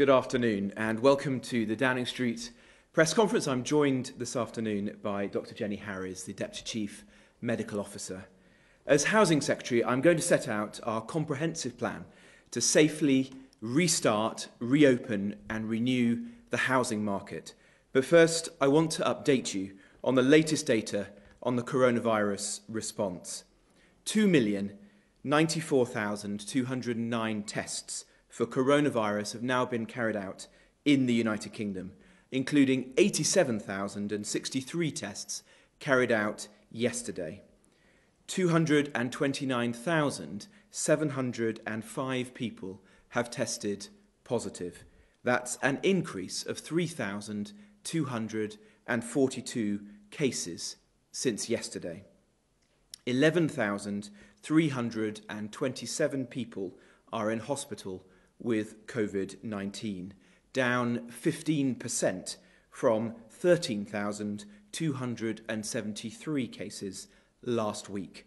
Good afternoon and welcome to the Downing Street press conference. I'm joined this afternoon by Dr. Jenny Harries, the Deputy Chief Medical Officer. As Housing Secretary, I'm going to set out our comprehensive plan to safely restart, reopen, and renew the housing market. But first, I want to update you on the latest data on the coronavirus response. 2,094,209 tests for coronavirus have now been carried out in the United Kingdom, including 87,063 tests carried out yesterday. 229,705 people have tested positive. That's an increase of 3,242 cases since yesterday. 11,327 people are in hospital with COVID 19, down 15% from 13,273 cases last week.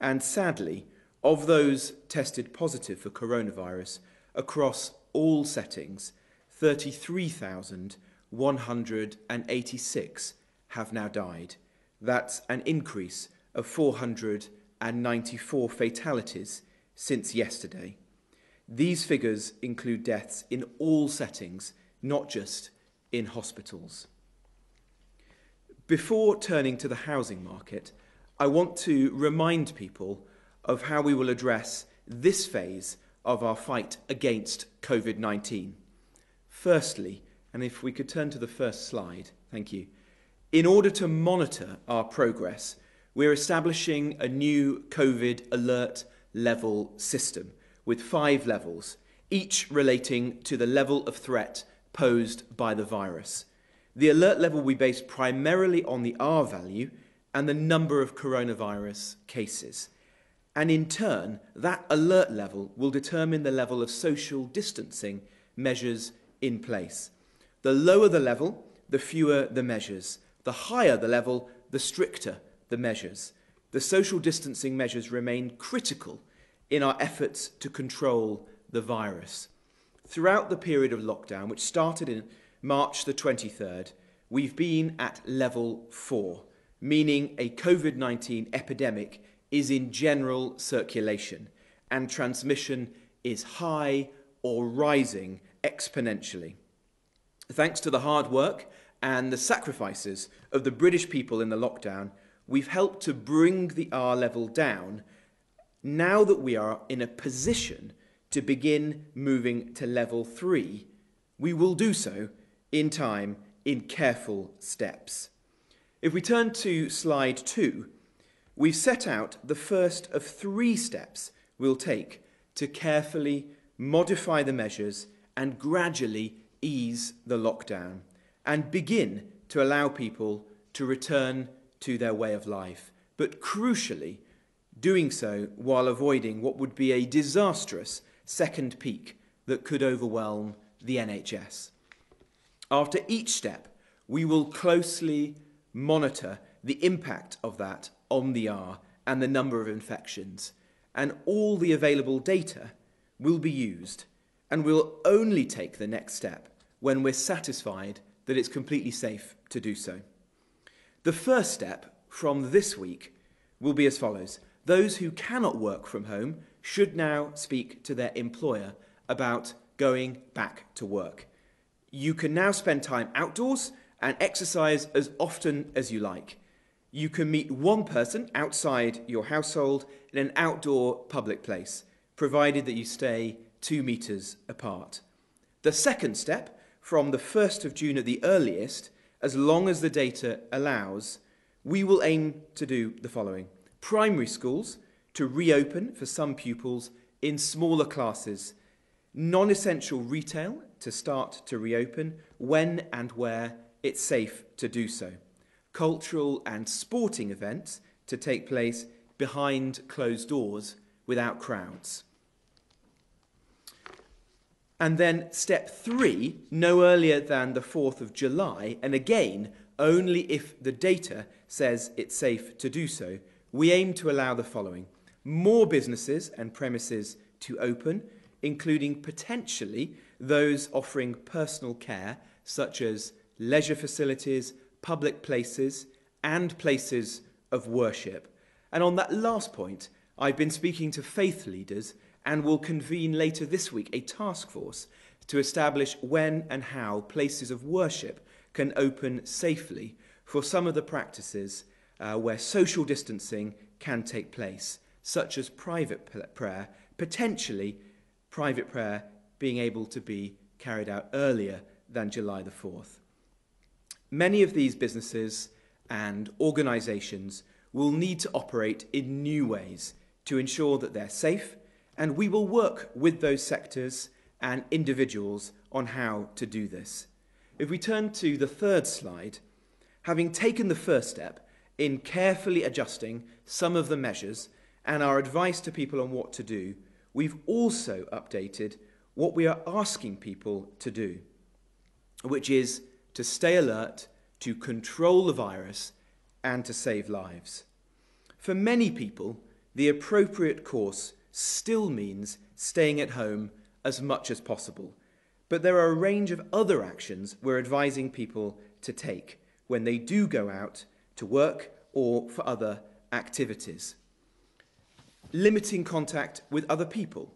And sadly, of those tested positive for coronavirus across all settings, 33,186 have now died. That's an increase of 494 fatalities since yesterday. These figures include deaths in all settings, not just in hospitals. Before turning to the housing market, I want to remind people of how we will address this phase of our fight against COVID 19. Firstly, and if we could turn to the first slide, thank you. In order to monitor our progress, we're establishing a new COVID alert level system with five levels, each relating to the level of threat posed by the virus. The alert level will be based primarily on the R value and the number of coronavirus cases. And in turn, that alert level will determine the level of social distancing measures in place. The lower the level, the fewer the measures. The higher the level, the stricter the measures. The social distancing measures remain critical in our efforts to control the virus. Throughout the period of lockdown, which started in March the 23rd, we've been at level four, meaning a COVID 19 epidemic is in general circulation and transmission is high or rising exponentially. Thanks to the hard work and the sacrifices of the British people in the lockdown, we've helped to bring the R level down now that we are in a position to begin moving to level three, we will do so in time in careful steps. If we turn to slide two, we've set out the first of three steps we'll take to carefully modify the measures and gradually ease the lockdown and begin to allow people to return to their way of life. But crucially, doing so while avoiding what would be a disastrous second peak that could overwhelm the NHS. After each step, we will closely monitor the impact of that on the R and the number of infections, and all the available data will be used, and we'll only take the next step when we're satisfied that it's completely safe to do so. The first step from this week will be as follows those who cannot work from home should now speak to their employer about going back to work. You can now spend time outdoors and exercise as often as you like. You can meet one person outside your household in an outdoor public place, provided that you stay two metres apart. The second step, from the 1st of June at the earliest, as long as the data allows, we will aim to do the following primary schools to reopen for some pupils in smaller classes, non essential retail to start to reopen when and where it's safe to do so, cultural and sporting events to take place behind closed doors without crowds. And then step three, no earlier than the 4th of July, and again, only if the data says it's safe to do so, we aim to allow the following more businesses and premises to open including potentially those offering personal care, such as leisure facilities, public places, and places of worship. And on that last point, I've been speaking to faith leaders and will convene later this week a task force to establish when and how places of worship can open safely for some of the practices uh, where social distancing can take place, such as private prayer, potentially private prayer being able to be carried out earlier than July the 4th. Many of these businesses and organisations will need to operate in new ways to ensure that they're safe, and we will work with those sectors and individuals on how to do this. If we turn to the third slide, having taken the first step in carefully adjusting some of the measures and our advice to people on what to do, we've also updated what we are asking people to do, which is to stay alert, to control the virus, and to save lives. For many people, the appropriate course still means staying at home as much as possible. But there are a range of other actions we're advising people to take when they do go out to work or for other activities. Limiting contact with other people,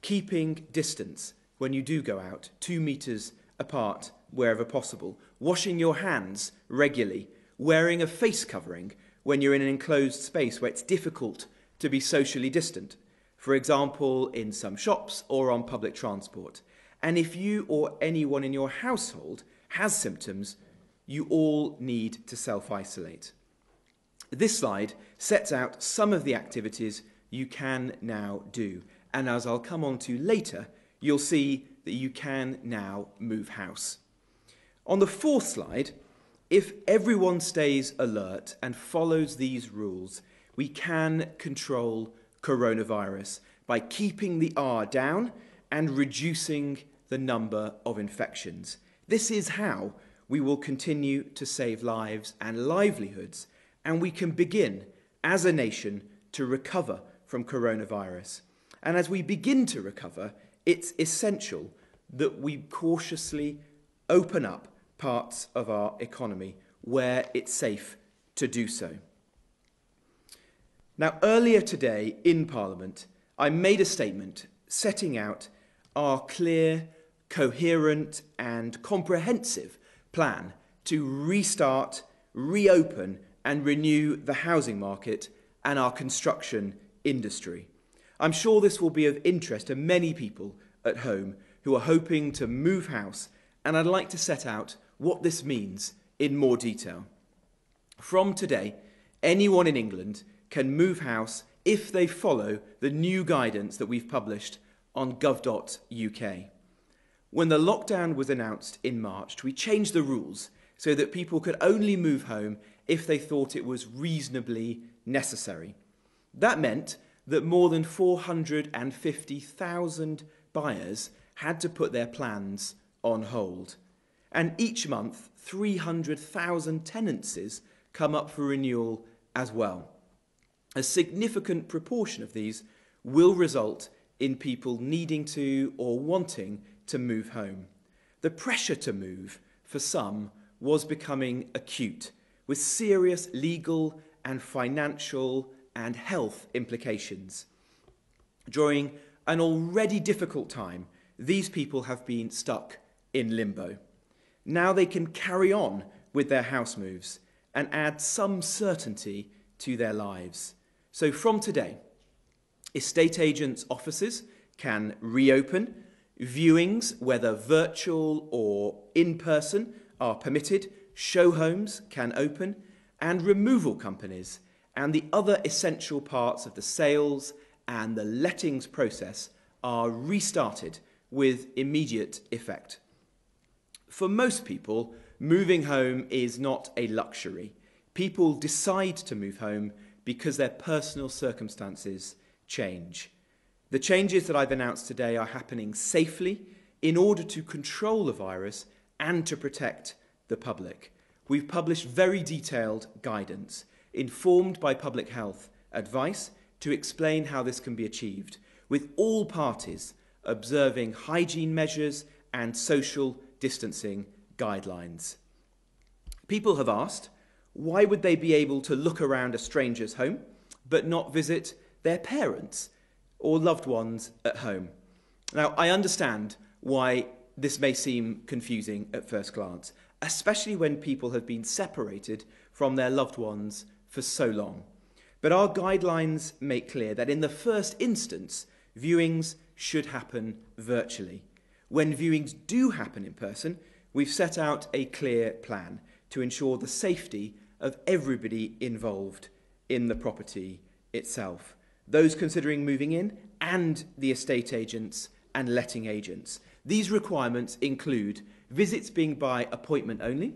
keeping distance when you do go out, two metres apart wherever possible, washing your hands regularly, wearing a face covering when you're in an enclosed space where it's difficult to be socially distant, for example, in some shops or on public transport. And if you or anyone in your household has symptoms, you all need to self isolate. This slide sets out some of the activities you can now do. And as I'll come on to later, you'll see that you can now move house. On the fourth slide, if everyone stays alert and follows these rules, we can control coronavirus by keeping the R down and reducing the number of infections. This is how we will continue to save lives and livelihoods, and we can begin as a nation to recover from coronavirus. And as we begin to recover, it's essential that we cautiously open up parts of our economy where it's safe to do so. Now, earlier today in Parliament, I made a statement setting out our clear, coherent, and comprehensive plan to restart, reopen, and renew the housing market and our construction industry. I'm sure this will be of interest to many people at home who are hoping to move house, and I'd like to set out what this means in more detail. From today, anyone in England can move house if they follow the new guidance that we've published on gov.uk. When the lockdown was announced in March, we changed the rules so that people could only move home if they thought it was reasonably necessary. That meant that more than 450,000 buyers had to put their plans on hold. And each month, 300,000 tenancies come up for renewal as well a significant proportion of these will result in people needing to or wanting to move home. The pressure to move, for some, was becoming acute, with serious legal and financial and health implications. During an already difficult time, these people have been stuck in limbo. Now they can carry on with their house moves and add some certainty to their lives. So from today, estate agents' offices can reopen, viewings, whether virtual or in person, are permitted, show homes can open, and removal companies and the other essential parts of the sales and the lettings process are restarted with immediate effect. For most people, moving home is not a luxury. People decide to move home because their personal circumstances change. The changes that I've announced today are happening safely in order to control the virus and to protect the public. We've published very detailed guidance, informed by public health advice, to explain how this can be achieved, with all parties observing hygiene measures and social distancing guidelines. People have asked, why would they be able to look around a stranger's home but not visit their parents or loved ones at home? Now, I understand why this may seem confusing at first glance, especially when people have been separated from their loved ones for so long. But our guidelines make clear that in the first instance, viewings should happen virtually. When viewings do happen in person, we've set out a clear plan to ensure the safety of everybody involved in the property itself. Those considering moving in and the estate agents and letting agents. These requirements include visits being by appointment only,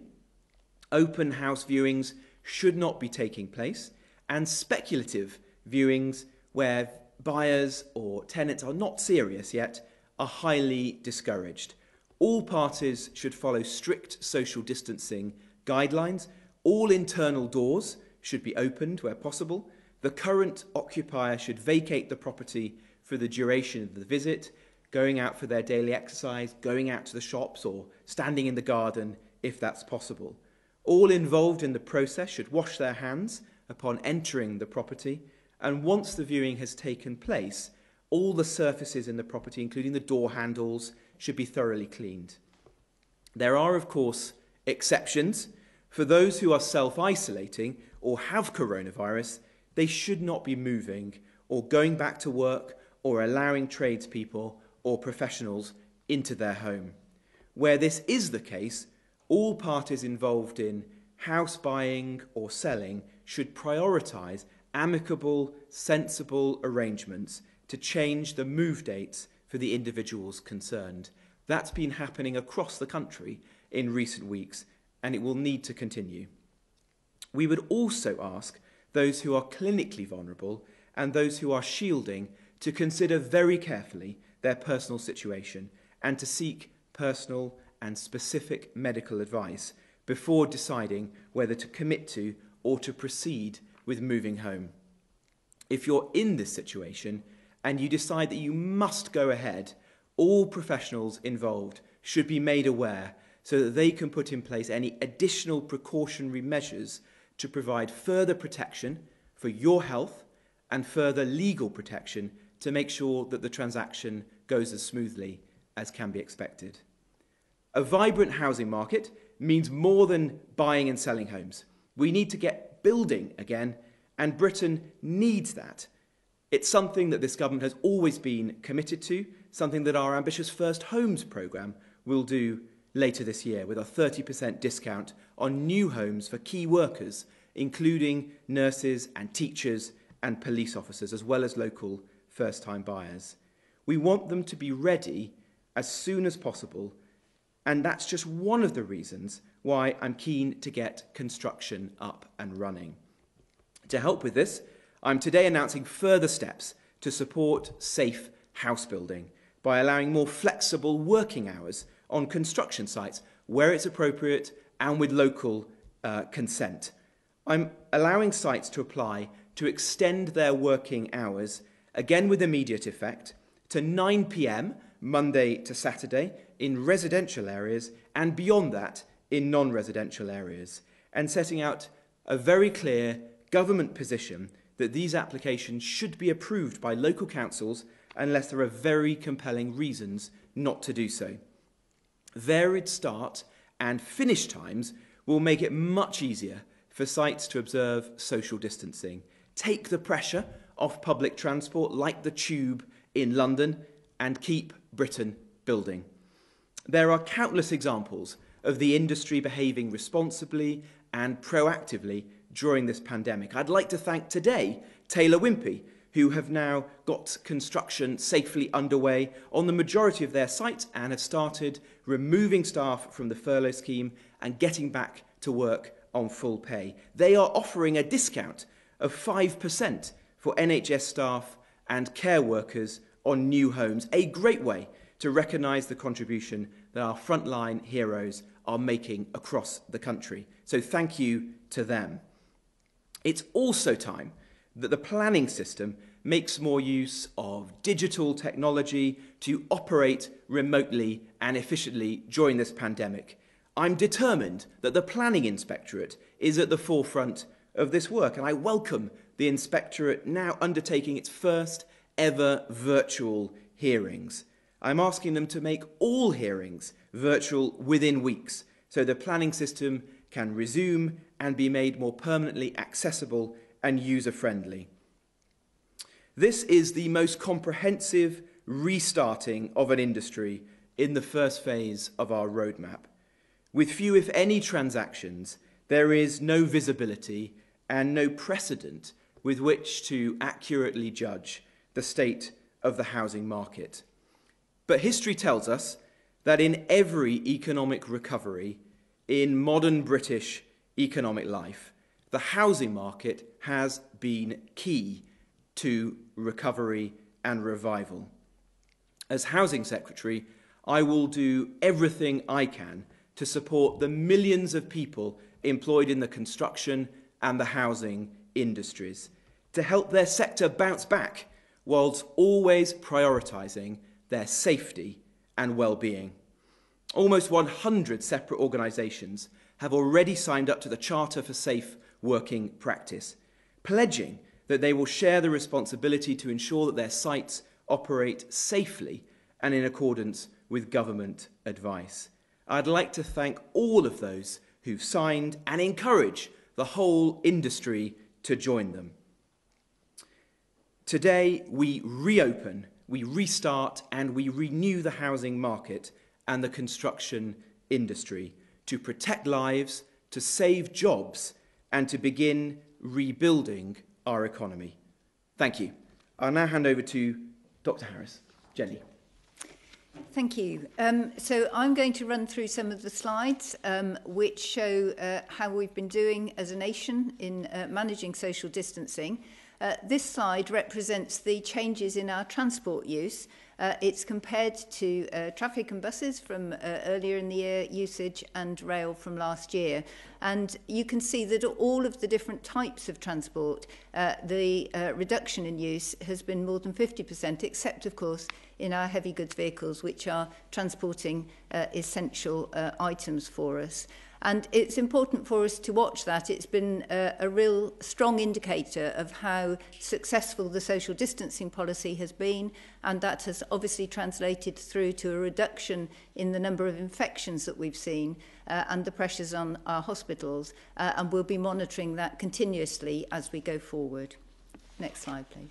open house viewings should not be taking place, and speculative viewings where buyers or tenants are not serious yet are highly discouraged. All parties should follow strict social distancing guidelines. All internal doors should be opened where possible. The current occupier should vacate the property for the duration of the visit, going out for their daily exercise, going out to the shops, or standing in the garden if that's possible. All involved in the process should wash their hands upon entering the property, and once the viewing has taken place, all the surfaces in the property, including the door handles, should be thoroughly cleaned. There are, of course, exceptions. For those who are self isolating or have coronavirus, they should not be moving or going back to work or allowing tradespeople or professionals into their home. Where this is the case, all parties involved in house buying or selling should prioritise amicable, sensible arrangements to change the move dates for the individuals concerned. That's been happening across the country in recent weeks, and it will need to continue. We would also ask those who are clinically vulnerable and those who are shielding to consider very carefully their personal situation and to seek personal and specific medical advice before deciding whether to commit to or to proceed with moving home. If you're in this situation and you decide that you must go ahead, all professionals involved should be made aware so that they can put in place any additional precautionary measures to provide further protection for your health and further legal protection to make sure that the transaction goes as smoothly as can be expected. A vibrant housing market means more than buying and selling homes. We need to get building again, and Britain needs that. It's something that this government has always been committed to, something that our ambitious First Homes programme will do later this year with a 30% discount on new homes for key workers, including nurses and teachers and police officers, as well as local first time buyers. We want them to be ready as soon as possible and that's just one of the reasons why I'm keen to get construction up and running. To help with this, I'm today announcing further steps to support safe house building by allowing more flexible working hours on construction sites where it's appropriate and with local uh, consent. I'm allowing sites to apply to extend their working hours, again with immediate effect, to 9 pm Monday to Saturday in residential areas and beyond that in non residential areas, and setting out a very clear government position that these applications should be approved by local councils unless there are very compelling reasons not to do so. Varied start and finish times will make it much easier for sites to observe social distancing, take the pressure off public transport like the tube in London, and keep Britain building. There are countless examples of the industry behaving responsibly and proactively during this pandemic. I'd like to thank today Taylor Wimpey, who have now got construction safely underway on the majority of their sites and have started removing staff from the furlough scheme and getting back to work on full pay. They are offering a discount of 5% for NHS staff and care workers on new homes, a great way to recognise the contribution that our frontline heroes are making across the country. So thank you to them. It's also time that the planning system makes more use of digital technology to operate remotely and efficiently during this pandemic. I'm determined that the Planning Inspectorate is at the forefront of this work, and I welcome the Inspectorate now undertaking its first ever virtual hearings. I'm asking them to make all hearings virtual within weeks so the planning system can resume and be made more permanently accessible and user friendly. This is the most comprehensive restarting of an industry in the first phase of our roadmap. With few, if any, transactions, there is no visibility and no precedent with which to accurately judge the state of the housing market. But history tells us that in every economic recovery in modern British economic life, the housing market has been key to recovery and revival. As Housing Secretary, I will do everything I can to support the millions of people employed in the construction and the housing industries, to help their sector bounce back whilst always prioritising their safety and well-being. Almost 100 separate organisations have already signed up to the Charter for Safe Working Practice, pledging that they will share the responsibility to ensure that their sites operate safely and in accordance with government advice. I'd like to thank all of those who've signed and encourage the whole industry to join them. Today, we reopen, we restart, and we renew the housing market and the construction industry to protect lives, to save jobs, and to begin rebuilding our economy. Thank you. I'll now hand over to Dr. Harris. Jenny. Thank you. Um, so I'm going to run through some of the slides um, which show uh, how we've been doing as a nation in uh, managing social distancing. Uh, this slide represents the changes in our transport use Uh, it's compared to uh, traffic and buses from uh, earlier in the year, usage and rail from last year. And you can see that all of the different types of transport, uh, the uh, reduction in use has been more than 50%, except, of course, in our heavy goods vehicles, which are transporting uh, essential uh, items for us. And it's important for us to watch that. It's been a, a real strong indicator of how successful the social distancing policy has been. And that has obviously translated through to a reduction in the number of infections that we've seen uh, and the pressures on our hospitals. Uh, and we'll be monitoring that continuously as we go forward. Next slide, please.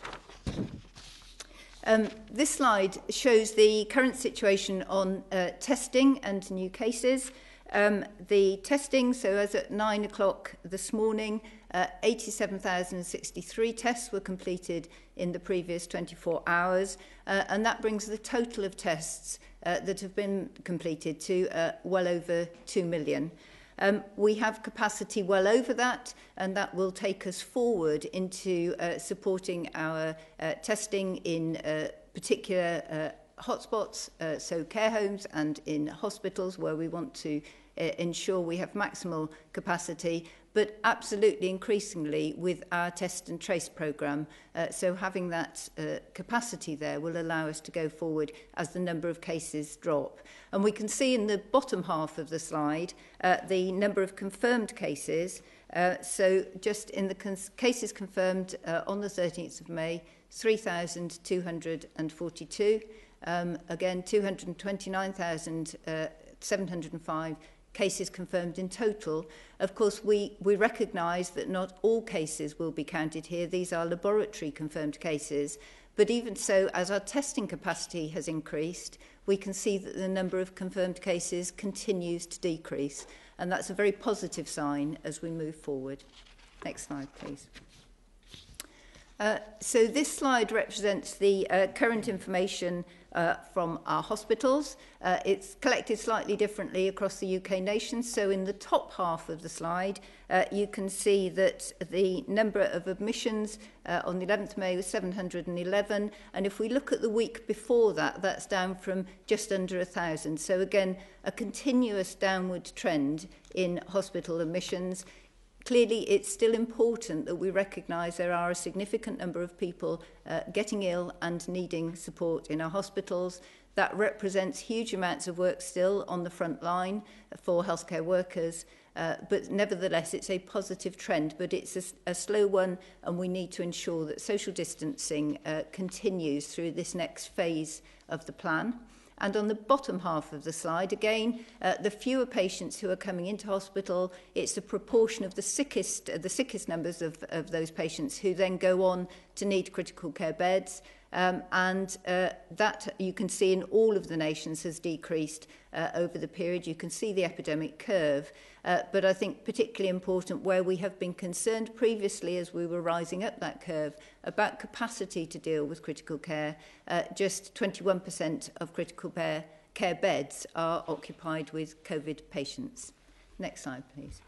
Um, this slide shows the current situation on uh, testing and new cases. Um, the testing, so as at 9 o'clock this morning, uh, 87,063 tests were completed in the previous 24 hours, uh, and that brings the total of tests uh, that have been completed to uh, well over 2 million. Um, we have capacity well over that, and that will take us forward into uh, supporting our uh, testing in uh, particular uh, hotspots, uh, so care homes and in hospitals where we want to uh, ensure we have maximal capacity, but absolutely increasingly with our test and trace program. Uh, so having that uh, capacity there will allow us to go forward as the number of cases drop. And we can see in the bottom half of the slide uh, the number of confirmed cases. Uh, so just in the cases confirmed uh, on the 13th of May, 3,242. Um, again, 229,705 uh, cases confirmed in total. Of course, we, we recognise that not all cases will be counted here. These are laboratory confirmed cases. But even so, as our testing capacity has increased, we can see that the number of confirmed cases continues to decrease. And that's a very positive sign as we move forward. Next slide, please. Uh, so this slide represents the uh, current information uh, from our hospitals. Uh, it's collected slightly differently across the UK nation. So in the top half of the slide, uh, you can see that the number of admissions uh, on the 11th of May was 711. And if we look at the week before that, that's down from just under 1,000. So again, a continuous downward trend in hospital admissions. Clearly, it's still important that we recognise there are a significant number of people uh, getting ill and needing support in our hospitals. That represents huge amounts of work still on the front line for healthcare workers. Uh, but nevertheless, it's a positive trend, but it's a, a slow one, and we need to ensure that social distancing uh, continues through this next phase of the plan. And on the bottom half of the slide, again, uh, the fewer patients who are coming into hospital, it's the proportion of the sickest, uh, the sickest numbers of, of those patients who then go on to need critical care beds. Um, and uh, that you can see in all of the nations has decreased uh, over the period. You can see the epidemic curve. Uh, but I think particularly important where we have been concerned previously as we were rising up that curve about capacity to deal with critical care. Uh, just 21% of critical care, care beds are occupied with COVID patients. Next slide, please.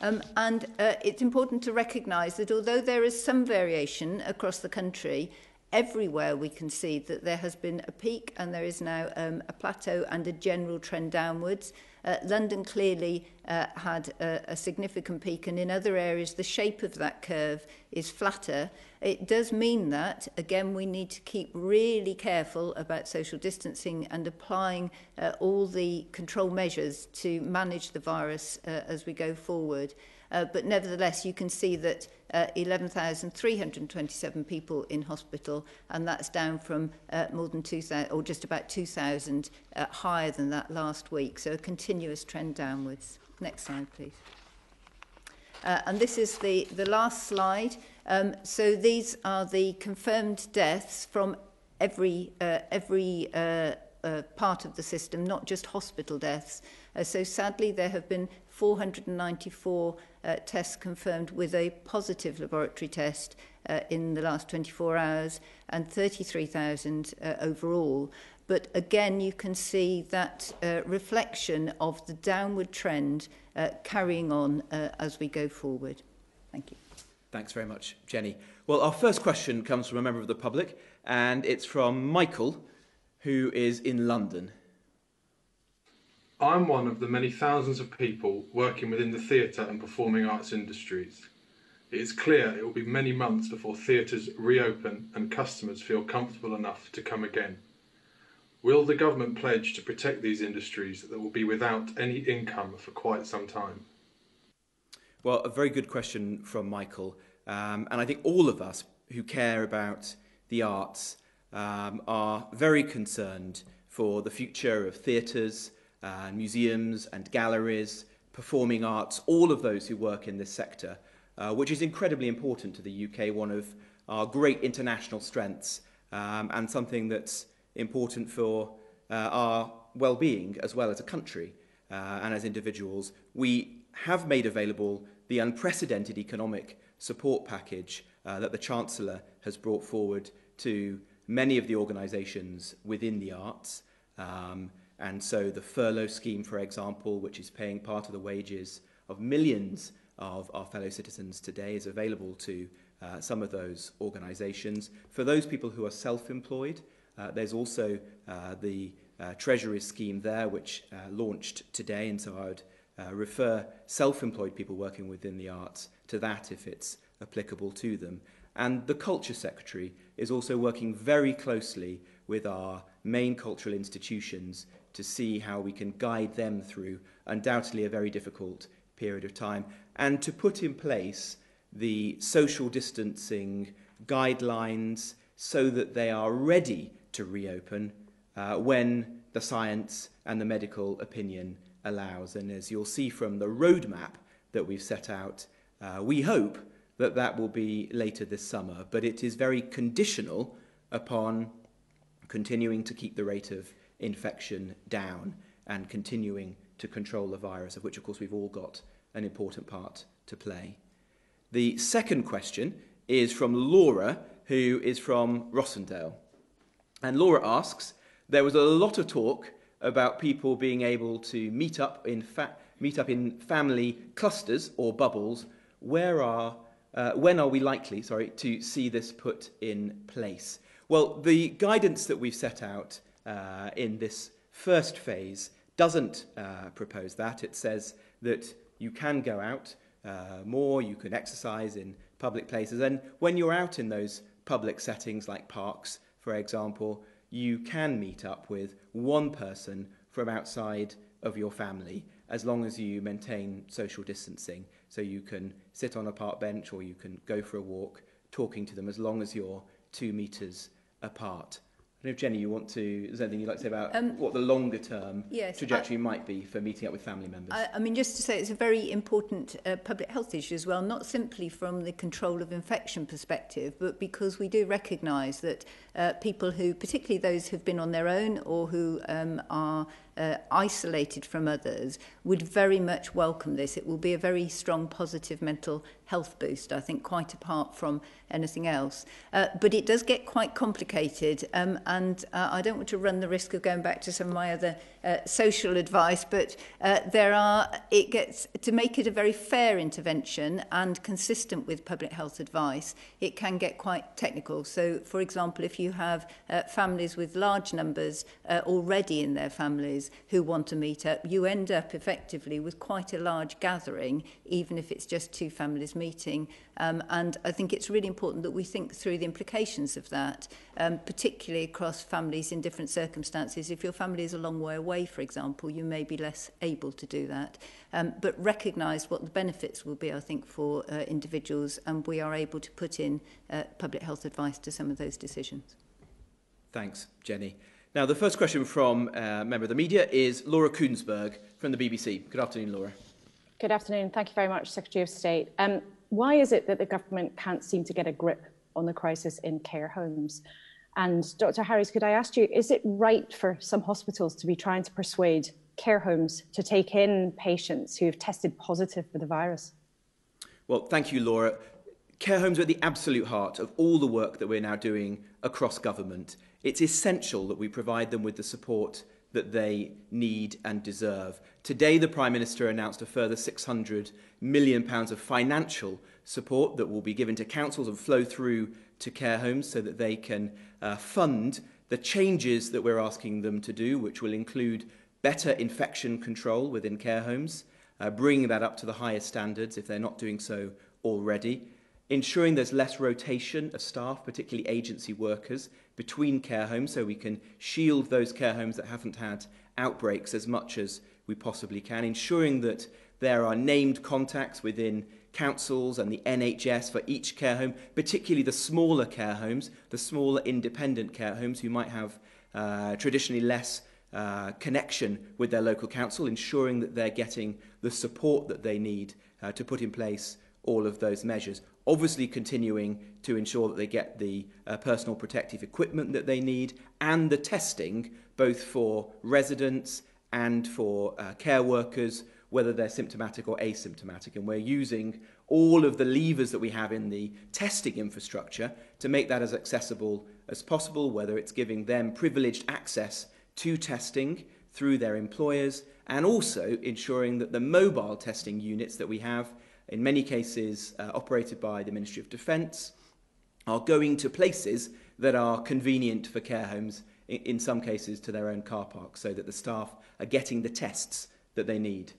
Um, and uh, it's important to recognise that although there is some variation across the country, everywhere we can see that there has been a peak and there is now um, a plateau and a general trend downwards. Uh, London clearly uh, had a, a significant peak and in other areas the shape of that curve is flatter. It does mean that, again, we need to keep really careful about social distancing and applying uh, all the control measures to manage the virus uh, as we go forward. Uh, but nevertheless, you can see that uh, 11,327 people in hospital, and that's down from uh, more than 2,000, or just about 2,000 uh, higher than that last week. So a continuous trend downwards. Next slide, please. Uh, and this is the, the last slide. Um, so these are the confirmed deaths from every, uh, every uh, uh, part of the system, not just hospital deaths. Uh, so sadly, there have been 494 uh, tests confirmed with a positive laboratory test uh, in the last 24 hours and 33,000 uh, overall. But again, you can see that uh, reflection of the downward trend uh, carrying on uh, as we go forward. Thank you. Thanks very much, Jenny. Well, our first question comes from a member of the public, and it's from Michael, who is in London. I'm one of the many thousands of people working within the theatre and performing arts industries. It is clear it will be many months before theatres reopen and customers feel comfortable enough to come again. Will the government pledge to protect these industries that will be without any income for quite some time? Well, a very good question from Michael. Um, and I think all of us who care about the arts um, are very concerned for the future of theatres, uh, museums and galleries, performing arts, all of those who work in this sector, uh, which is incredibly important to the UK, one of our great international strengths um, and something that's important for uh, our well-being as well as a country uh, and as individuals. We have made available the unprecedented economic support package uh, that the Chancellor has brought forward to many of the organisations within the arts. Um, And so the furlough scheme, for example, which is paying part of the wages of millions of our fellow citizens today, is available to uh, some of those organisations. For those people who are self-employed, uh, there's also uh, the uh, Treasury scheme there, which uh, launched today, and so I would uh, refer self-employed people working within the arts to that if it's applicable to them. And the Culture Secretary is also working very closely with our main cultural institutions to see how we can guide them through undoubtedly a very difficult period of time and to put in place the social distancing guidelines so that they are ready to reopen uh, when the science and the medical opinion allows. And as you'll see from the roadmap that we've set out, uh, we hope that that will be later this summer, but it is very conditional upon continuing to keep the rate of infection down and continuing to control the virus, of which, of course, we've all got an important part to play. The second question is from Laura, who is from Rossendale. And Laura asks, there was a lot of talk about people being able to meet up in, fa- meet up in family clusters or bubbles. Where are, uh, when are we likely sorry, to see this put in place? Well, the guidance that we've set out uh, in this first phase doesn't uh, propose that. It says that you can go out uh, more, you can exercise in public places. And when you're out in those public settings like parks, for example, you can meet up with one person from outside of your family as long as you maintain social distancing. So you can sit on a park bench or you can go for a walk talking to them as long as you're two metres apart. don't know if Jenny, you want to, is there anything you'd like to say about um, what the longer term yes, trajectory I, might be for meeting up with family members? I, I mean, just to say it's a very important uh, public health issue as well, not simply from the control of infection perspective, but because we do recognise that uh, people who, particularly those who've been on their own or who um, are uh, isolated from others would very much welcome this. It will be a very strong positive mental health boost, I think, quite apart from anything else. Uh, but it does get quite complicated, um, and uh, I don't want to run the risk of going back to some of my other uh, social advice, but uh, there are, it gets, to make it a very fair intervention and consistent with public health advice, it can get quite technical. So, for example, if you have uh, families with large numbers uh, already in their families countries who want to meet up, you end up effectively with quite a large gathering, even if it's just two families meeting. Um, and I think it's really important that we think through the implications of that, um, particularly across families in different circumstances. If your family is a long way away, for example, you may be less able to do that. Um, but recognise what the benefits will be, I think, for uh, individuals, and we are able to put in uh, public health advice to some of those decisions. Thanks, Jenny. Now, the first question from a uh, member of the media is Laura Kuenssberg from the BBC. Good afternoon, Laura. Good afternoon. Thank you very much, Secretary of State. Um, why is it that the government can't seem to get a grip on the crisis in care homes? And Dr. Harries, could I ask you, is it right for some hospitals to be trying to persuade care homes to take in patients who have tested positive for the virus? Well, thank you, Laura. Care homes are at the absolute heart of all the work that we're now doing across government. It's essential that we provide them with the support that they need and deserve. Today, the Prime Minister announced a further £600 million of financial support that will be given to councils and flow through to care homes so that they can uh, fund the changes that we're asking them to do, which will include better infection control within care homes, uh, bringing that up to the highest standards if they're not doing so already, ensuring there's less rotation of staff, particularly agency workers, between care homes so we can shield those care homes that haven't had outbreaks as much as we possibly can, ensuring that there are named contacts within councils and the NHS for each care home, particularly the smaller care homes, the smaller independent care homes who might have uh, traditionally less uh, connection with their local council, ensuring that they're getting the support that they need uh, to put in place all of those measures. Obviously continuing to ensure that they get the uh, personal protective equipment that they need and the testing both for residents and for uh, care workers, whether they're symptomatic or asymptomatic. And we're using all of the levers that we have in the testing infrastructure to make that as accessible as possible, whether it's giving them privileged access to testing through their employers and also ensuring that the mobile testing units that we have in many cases uh, operated by the Ministry of Defence, are going to places that are convenient for care homes, in, in some cases to their own car park, so that the staff are getting the tests that they need.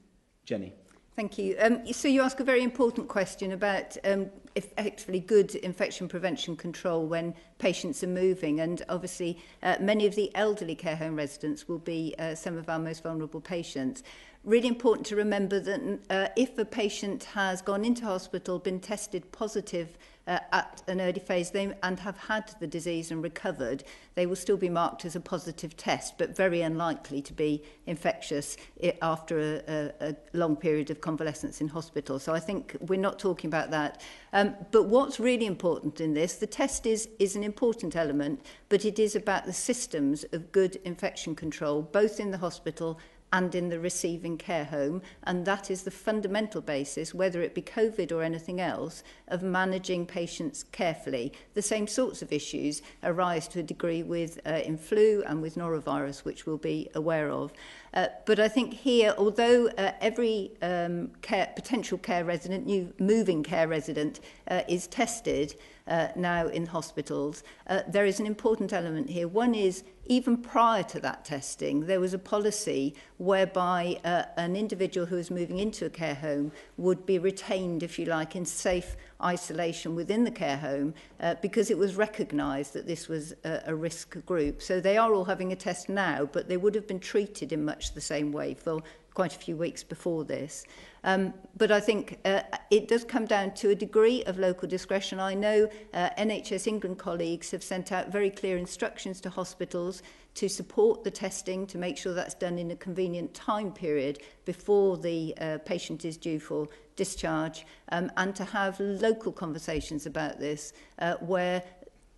Jenny. Thank you. Um, so you ask a very important question about um, effectively good infection prevention control when patients are moving and obviously uh, many of the elderly care home residents will be uh, some of our most vulnerable patients really important to remember that uh, if a patient has gone into hospital, been tested positive uh, at an early phase they, and have had the disease and recovered, they will still be marked as a positive test, but very unlikely to be infectious eh, after a, a, a long period of convalescence in hospital. So I think we're not talking about that. Um, but what's really important in this, the test is, is an important element, but it is about the systems of good infection control, both in the hospital and in the receiving care home. And that is the fundamental basis, whether it be COVID or anything else, of managing patients carefully. The same sorts of issues arise to a degree with uh, in flu and with norovirus, which we'll be aware of. Uh, but I think here, although uh, every um, care, potential care resident, new moving care resident, uh, is tested uh, now in hospitals, uh, there is an important element here. One is even prior to that testing, there was a policy whereby uh, an individual who was moving into a care home would be retained, if you like, in safe isolation within the care home uh, because it was recognised that this was a, a risk group. So they are all having a test now, but they would have been treated in much the same way for quite a few weeks before this. Um, but I think uh, it does come down to a degree of local discretion. I know uh, NHS England colleagues have sent out very clear instructions to hospitals to support the testing, to make sure that's done in a convenient time period before the uh, patient is due for discharge, um, and to have local conversations about this uh, where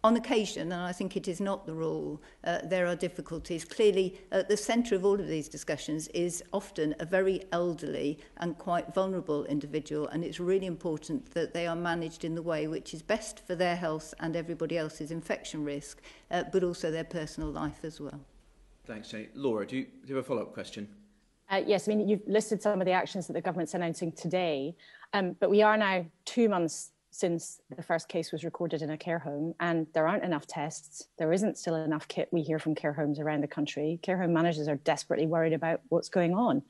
on occasion, and I think it is not the rule, uh, there are difficulties. Clearly, at the centre of all of these discussions is often a very elderly and quite vulnerable individual, and it's really important that they are managed in the way which is best for their health and everybody else's infection risk, uh, but also their personal life as well. Thanks, Jenny. Laura, do you, do you have a follow-up question? Uh, yes, I mean, you've listed some of the actions that the government's announcing today, um, but we are now two months since the first case was recorded in a care home and there aren't enough tests. There isn't still enough kit we hear from care homes around the country. Care home managers are desperately worried about what's going on.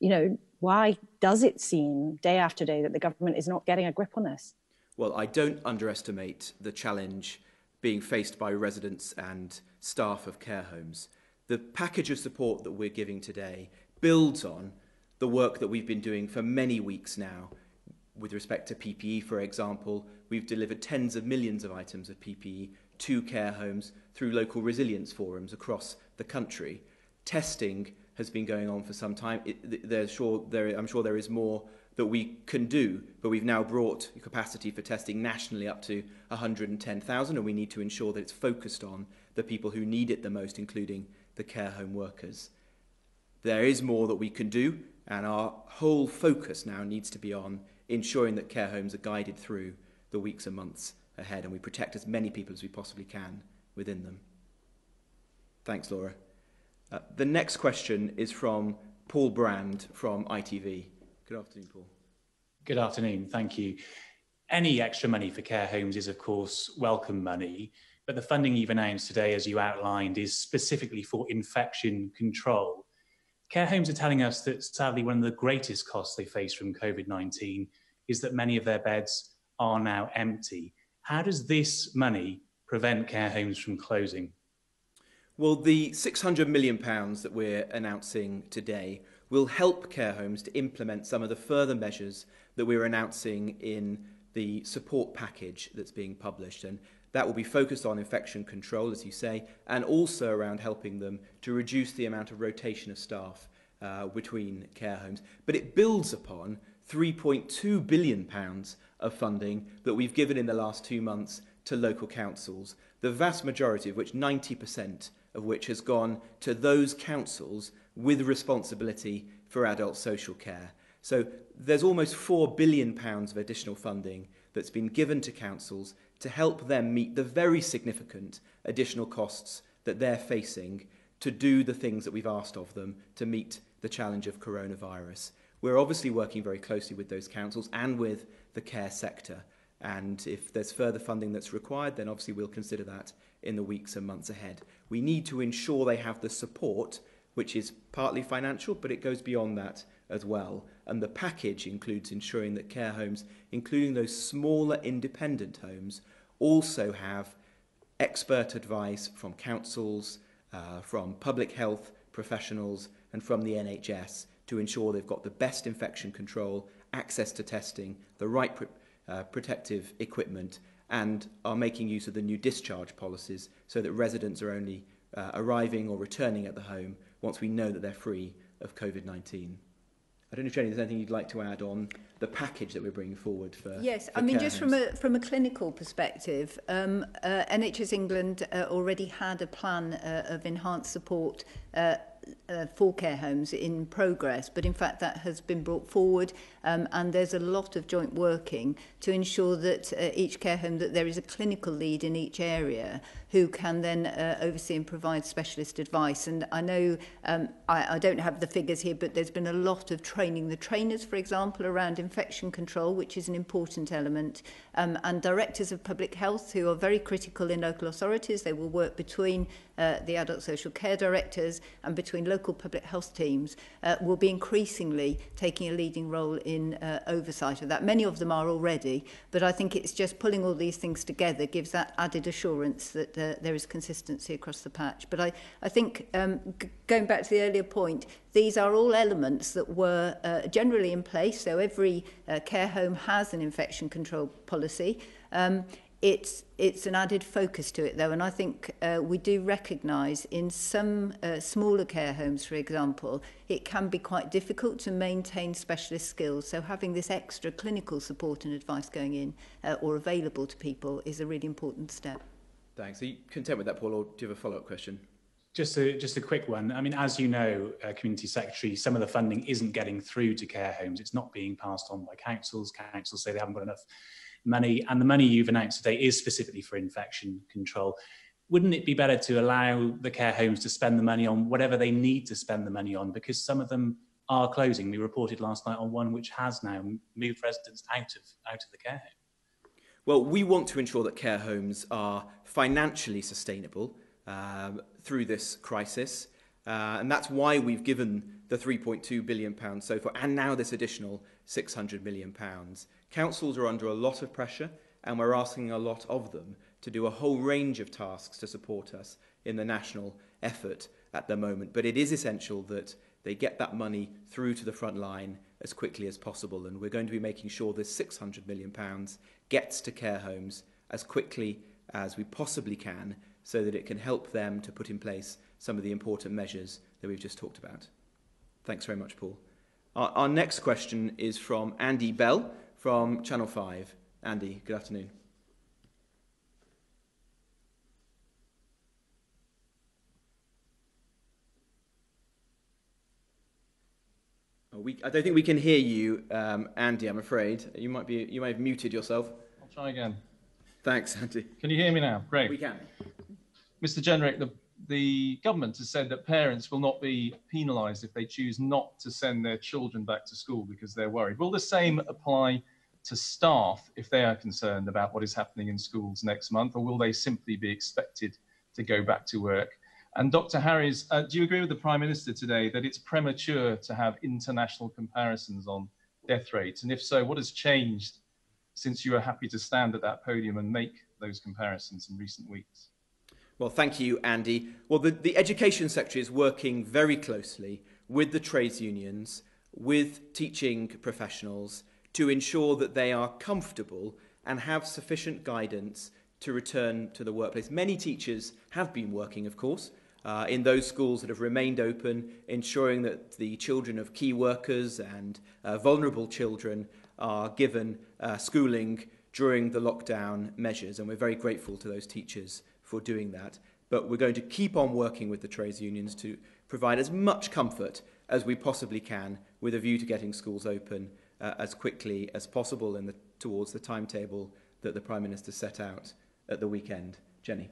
You know why does it seem day after day that the government is not getting a grip on this? Well i don't underestimate the challenge being faced by residents and staff of care homes. The package of support that we're giving today builds on the work that we've been doing for many weeks now with respect to PPE, for example, we've delivered tens of millions of items of PPE to care homes through local resilience forums across the country. Testing has been going on for some time. It, sure, there, I'm sure there is more that we can do, but we've now brought capacity for testing nationally up to 110,000, and we need to ensure that it's focused on the people who need it the most, including the care home workers. There is more that we can do, and our whole focus now needs to be on ensuring that care homes are guided through the weeks and months ahead and we protect as many people as we possibly can within them. Thanks, Laura. Uh, the next question is from Paul Brand from ITV. Good afternoon, Paul. Good afternoon, thank you. Any extra money for care homes is, of course, welcome money, but the funding you've announced today, as you outlined, is specifically for infection control. Care homes are telling us that sadly one of the greatest costs they face from COVID 19 is that many of their beds are now empty. How does this money prevent care homes from closing? Well, the £600 million that we're announcing today will help care homes to implement some of the further measures that we're announcing in the support package that's being published. And that will be focused on infection control, as you say, and also around helping them to reduce the amount of rotation of staff uh, between care homes. But it builds upon 3.2 billion pounds of funding that we've given in the last two months to local councils, the vast majority of which, 90% of which has gone to those councils with responsibility for adult social care. So there's almost 4 billion pounds of additional funding that's been given to councils to help them meet the very significant additional costs that they're facing to do the things that we've asked of them to meet the challenge of coronavirus. We're obviously working very closely with those councils and with the care sector. And if there's further funding that's required, then obviously we'll consider that in the weeks and months ahead. We need to ensure they have the support, which is partly financial, but it goes beyond that as well. And the package includes ensuring that care homes, including those smaller independent homes, also have expert advice from councils, uh, from public health professionals, and from the NHS to ensure they've got the best infection control, access to testing, the right pr uh, protective equipment, and are making use of the new discharge policies so that residents are only uh, arriving or returning at the home once we know that they're free of COVID-19. I don't know if Jenny, there's anything you'd like to add on the package that we're bringing forward for Yes, for I mean, just homes. from a, from a clinical perspective, um, uh, NHS England uh, already had a plan uh, of enhanced support uh, for care homes in progress, but in fact that has been brought forward um, and there's a lot of joint working to ensure that uh, each care home, that there is a clinical lead in each area who can then uh, oversee and provide specialist advice. And I know, um, I, I don't have the figures here, but there's been a lot of training the trainers, for example, around infection control, which is an important element, um, and directors of public health who are very critical in local authorities. They will work between uh, the adult social care directors and between local public health teams uh, will be increasingly taking a leading role in uh, oversight of that. Many of them are already, but I think it's just pulling all these things together gives that added assurance that uh, there is consistency across the patch. But I, I think um, going back to the earlier point, these are all elements that were uh, generally in place. So every uh, care home has an infection control policy. Um, it's it's an added focus to it though and I think uh, we do recognise in some uh, smaller care homes for example it can be quite difficult to maintain specialist skills so having this extra clinical support and advice going in uh, or available to people is a really important step. Thanks. Are you content with that Paul or do you have a follow-up question? Just a, just a quick one. I mean, as you know, uh, Community Secretary, some of the funding isn't getting through to care homes. It's not being passed on by councils. Councils say they haven't got enough money, and the money you've announced today is specifically for infection control. Wouldn't it be better to allow the care homes to spend the money on whatever they need to spend the money on? Because some of them are closing. We reported last night on one which has now moved residents out of out of the care home. Well, we want to ensure that care homes are financially sustainable um, through this crisis. Uh, and that's why we've given the 3.2 billion pounds so far and now this additional 600 million pounds Councils are under a lot of pressure and we're asking a lot of them to do a whole range of tasks to support us in the national effort at the moment. But it is essential that they get that money through to the front line as quickly as possible. And we're going to be making sure this £600 million gets to care homes as quickly as we possibly can so that it can help them to put in place some of the important measures that we've just talked about. Thanks very much, Paul. Our, our next question is from Andy Bell from Channel 5. Andy, good afternoon. Oh, we, I don't think we can hear you, um, Andy, I'm afraid. You might, be, you might have muted yourself. I'll try again. Thanks, Andy. Can you hear me now? Great. We can. Mr. Jenrick, the, the government has said that parents will not be penalised if they choose not to send their children back to school because they're worried. Will the same apply to staff if they are concerned about what is happening in schools next month, or will they simply be expected to go back to work? And Dr. Harries, uh, do you agree with the Prime Minister today that it's premature to have international comparisons on death rates? And if so, what has changed since you were happy to stand at that podium and make those comparisons in recent weeks? Well, thank you, Andy. Well, the, the Education Secretary is working very closely with the trades unions, with teaching professionals, to ensure that they are comfortable and have sufficient guidance to return to the workplace. Many teachers have been working, of course, uh, in those schools that have remained open, ensuring that the children of key workers and uh, vulnerable children are given uh, schooling during the lockdown measures. And we're very grateful to those teachers for doing that. But we're going to keep on working with the trades unions to provide as much comfort as we possibly can with a view to getting schools open uh, as quickly as possible in the, towards the timetable that the Prime Minister set out at the weekend. Jenny.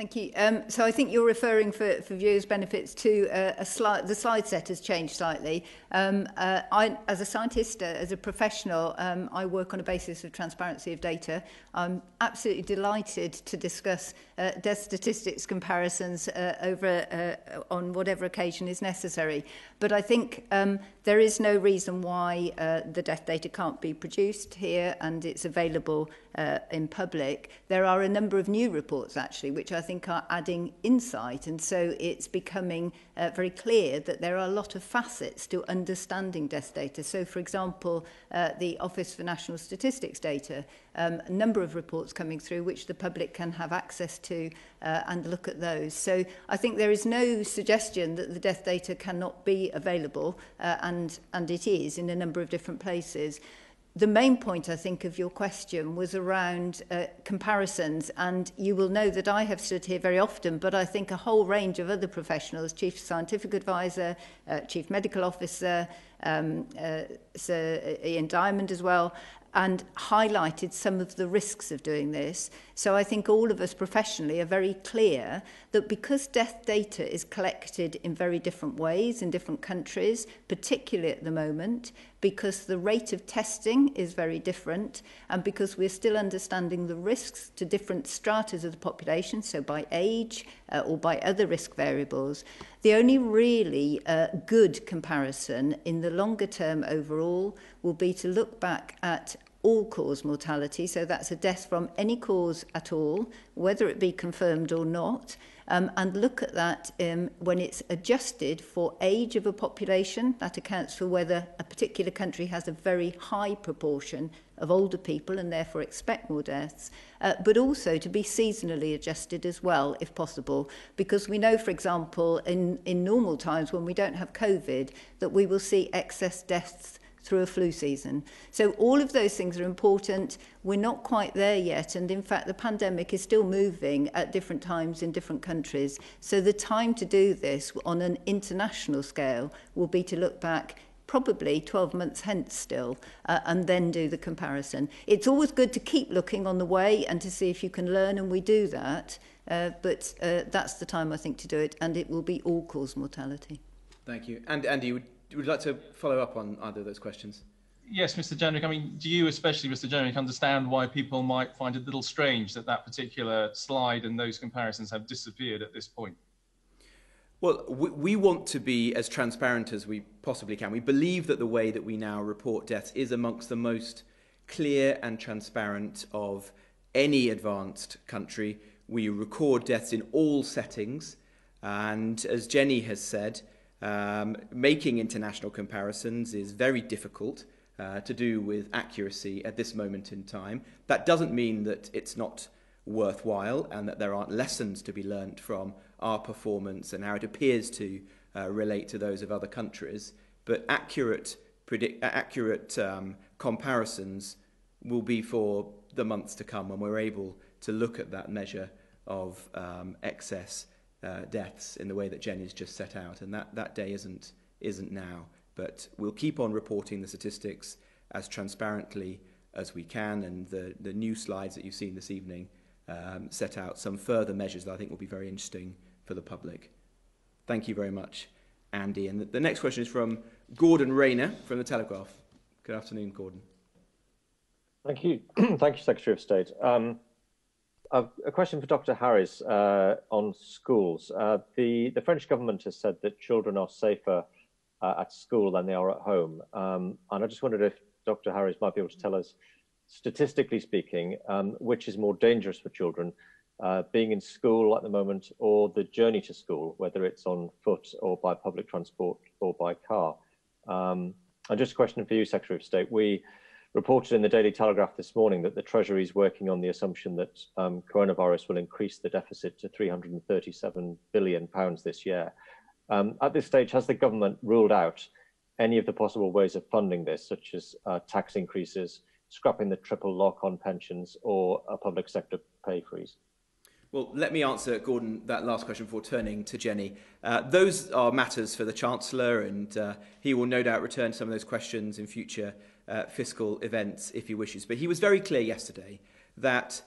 Thank you. Um, so I think you're referring for, for viewers' benefits to uh, a slide. The slide set has changed slightly. Um, uh, I, as a scientist, uh, as a professional, um, I work on a basis of transparency of data. I'm absolutely delighted to discuss uh, death statistics comparisons uh, over uh, on whatever occasion is necessary. But I think um, there is no reason why uh, the death data can't be produced here and it's available uh, in public. There are a number of new reports actually which I think are adding insight and so it's becoming uh, very clear that there are a lot of facets to understanding death data. So for example, uh, the Office for National Statistics data um, a number of reports coming through which the public can have access to uh, and look at those. So I think there is no suggestion that the death data cannot be available uh, and, and it is in a number of different places. the main point, I think, of your question was around uh, comparisons. And you will know that I have stood here very often, but I think a whole range of other professionals, chief scientific advisor, uh, chief medical officer, um, uh, Sir Ian Diamond as well, and highlighted some of the risks of doing this. So I think all of us professionally are very clear that because death data is collected in very different ways in different countries, particularly at the moment, because the rate of testing is very different and because we're still understanding the risks to different stratas of the population, so by age uh, or by other risk variables, the only really uh, good comparison in the longer term overall will be to look back at all-cause mortality, so that's a death from any cause at all, whether it be confirmed or not, um, and look at that um, when it's adjusted for age of a population. That accounts for whether a particular country has a very high proportion of older people and therefore expect more deaths, uh, but also to be seasonally adjusted as well, if possible, because we know, for example, in, in normal times when we don't have COVID, that we will see excess deaths through a flu season. So all of those things are important. We're not quite there yet. And in fact, the pandemic is still moving at different times in different countries. So the time to do this on an international scale will be to look back probably 12 months hence still, uh, and then do the comparison. It's always good to keep looking on the way and to see if you can learn, and we do that. Uh, but uh, that's the time, I think, to do it, and it will be all cause mortality. Thank you. And Andy, would you like to follow up on either of those questions? Yes, Mr. Jenrick. I mean, do you, especially, Mr. Jenrick, understand why people might find it a little strange that that particular slide and those comparisons have disappeared at this point? Well, we, we want to be as transparent as we possibly can. We believe that the way that we now report deaths is amongst the most clear and transparent of any advanced country. We record deaths in all settings. And as Jenny has said, Um, making international comparisons is very difficult uh, to do with accuracy at this moment in time. That doesn't mean that it's not worthwhile and that there aren't lessons to be learnt from our performance and how it appears to uh, relate to those of other countries. But accurate, predict, accurate um, comparisons will be for the months to come when we're able to look at that measure of um, excess uh, deaths in the way that Jenny's just set out, and that, that day isn't, isn't now. But we'll keep on reporting the statistics as transparently as we can, and the, the new slides that you've seen this evening um, set out some further measures that I think will be very interesting for the public. Thank you very much, Andy. And the, the next question is from Gordon Rayner from The Telegraph. Good afternoon, Gordon. Thank you. Thank you, Secretary of State. Um, a question for Dr. Harries uh, on schools. Uh, the, the French government has said that children are safer uh, at school than they are at home. Um, and I just wondered if Dr. Harries might be able to tell us, statistically speaking, um, which is more dangerous for children, uh, being in school at the moment or the journey to school, whether it's on foot or by public transport or by car. Um, and just a question for you, Secretary of State. We reported in the Daily Telegraph this morning that the Treasury is working on the assumption that um, coronavirus will increase the deficit to 337 billion pounds this year. Um, at this stage, has the government ruled out any of the possible ways of funding this, such as uh, tax increases, scrapping the triple lock on pensions, or a public sector pay freeze? Well, let me answer, Gordon, that last question before turning to Jenny. Uh, those are matters for the Chancellor, and uh, he will no doubt return some of those questions in future uh, fiscal events if he wishes. But he was very clear yesterday that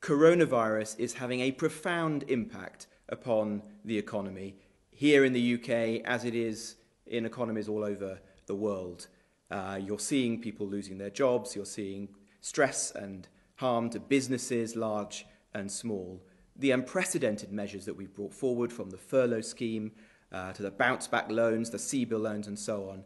coronavirus is having a profound impact upon the economy here in the UK as it is in economies all over the world. Uh, you're seeing people losing their jobs, you're seeing stress and harm to businesses, large and small. The unprecedented measures that we've brought forward from the furlough scheme uh, to the bounce back loans, the CBIL loans, and so on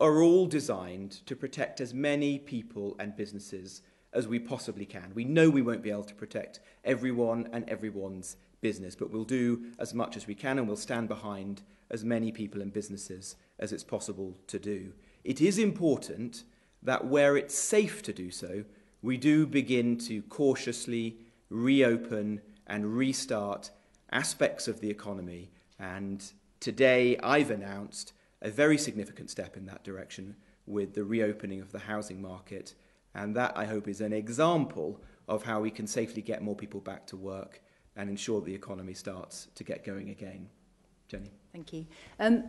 are all designed to protect as many people and businesses as we possibly can. We know we won't be able to protect everyone and everyone's business, but we'll do as much as we can and we'll stand behind as many people and businesses as it's possible to do. It is important that where it's safe to do so, we do begin to cautiously reopen and restart aspects of the economy. And today I've announced a very significant step in that direction with the reopening of the housing market. And that, I hope, is an example of how we can safely get more people back to work and ensure the economy starts to get going again. Jenny. Thank you. Um,